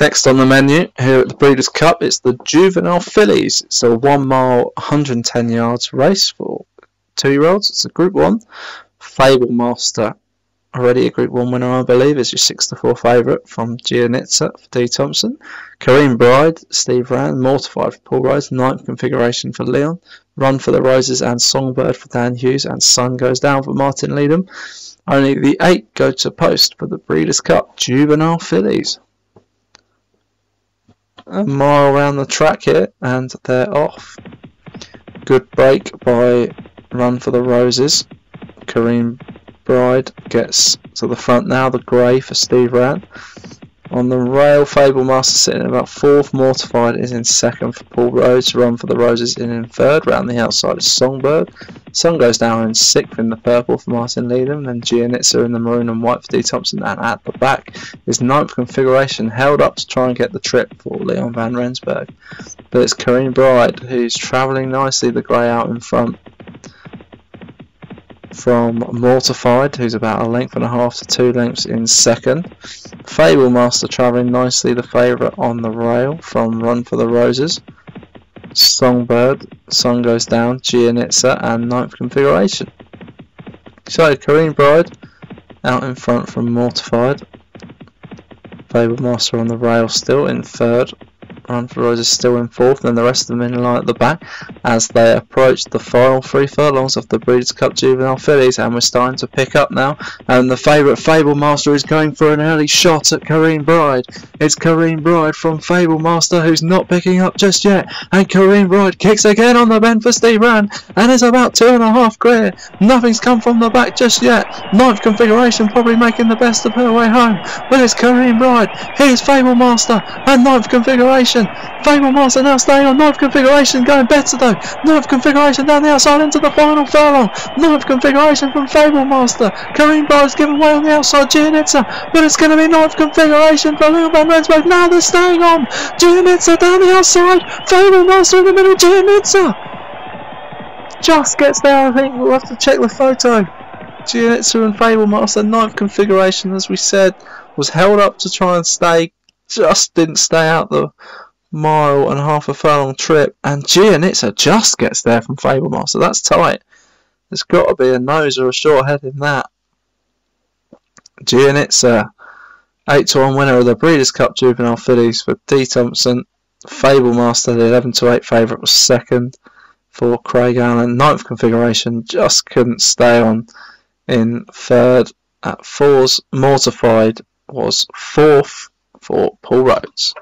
Next on the menu here at the Breeders' Cup, it's the Juvenile Fillies. It's a one mile, 110 yards race for two year olds. It's a Group 1. Fable Master, already a Group 1 winner, I believe, is your 6 to 4 favourite from Gianitza for D. Thompson. Kareem Bride, Steve Rand, Mortified for Paul Rose, ninth configuration for Leon. Run for the Roses and Songbird for Dan Hughes, and Sun Goes Down for Martin Leadham. Only the 8 go to post for the Breeders' Cup Juvenile Fillies a mile around the track here and they're off. Good break by Run for the Roses. Kareem Bride gets to the front now, the grey for Steve Rand. On the rail, Fable Master sitting about fourth. Mortified is in second for Paul Rhodes. Run for the Roses in, in third. Round the outside is Songbird. Sun goes down in sixth in the purple for Martin Leadham. Then Gianitza in the maroon and white for D Thompson. And at the back is ninth configuration held up to try and get the trip for Leon Van Rensburg. But it's Kareem Bride who's travelling nicely, the grey out in front from Mortified, who's about a length and a half to two lengths in second. Fable Master travelling nicely, the favourite on the rail from Run for the Roses. Songbird, Sun Goes Down, Gianitza, and ninth configuration. So, Kareem Bride out in front from Mortified. Fable Master on the rail still in third. For Rose is still in fourth, and the rest of them in line at the back as they approach the final three furlongs of the Breeders' Cup Juvenile Fillies, and we're starting to pick up now. And the favourite Fable Master is going for an early shot at Kareem Bride. It's Kareem Bride from Fable Master who's not picking up just yet, and Kareem Bride kicks again on the bend for Steve Rand, and is about two and a half clear. Nothing's come from the back just yet. Ninth configuration probably making the best of her way home. But it's Kareem Bride. Here's Fable Master and ninth configuration Fable Master now staying on ninth configuration, going better though. Ninth configuration down the outside into the final furlong. Ninth configuration from Fable Master. Kareem Bride's giving way on the outside, Gianitza, but it's going to be ninth configuration for Lou Van Rensburg. Now they're staying on. Gianitza down the outside. Fable Master in the middle, Gianitza. Just gets there, I think. We'll have to check the photo. Gianitza and Fable Master, ninth configuration, as we said, was held up to try and stay just didn't stay out the mile and a half a furlong trip. And Gianitza just gets there from Fable Master. That's tight. There's got to be a nose or a short head in that. Gianitza, 8 to 1 winner of the Breeders' Cup Juvenile Fillies for D. Thompson. Fablemaster, the 11 to 8 favourite, was second for Craig Allen. Ninth configuration, just couldn't stay on in third. At fours, Mortified was fourth for Paul Rhodes.